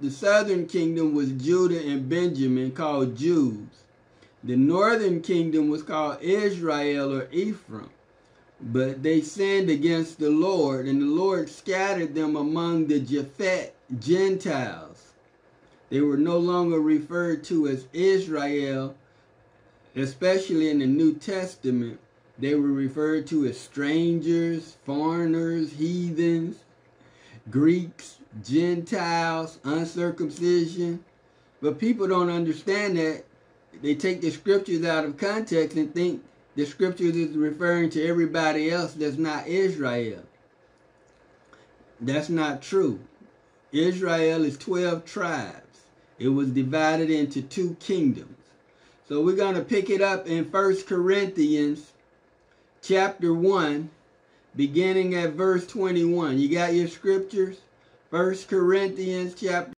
the southern kingdom was Judah and Benjamin, called Jews. The northern kingdom was called Israel or Ephraim. But they sinned against the Lord, and the Lord scattered them among the Japhet Gentiles. They were no longer referred to as Israel, especially in the New Testament. They were referred to as strangers, foreigners, heathens, Greeks, Gentiles, uncircumcision. But people don't understand that. They take the scriptures out of context and think the scriptures is referring to everybody else that's not Israel. That's not true. Israel is 12 tribes. It was divided into two kingdoms. So we're going to pick it up in First Corinthians chapter 1, beginning at verse 21. You got your scriptures? First Corinthians chapter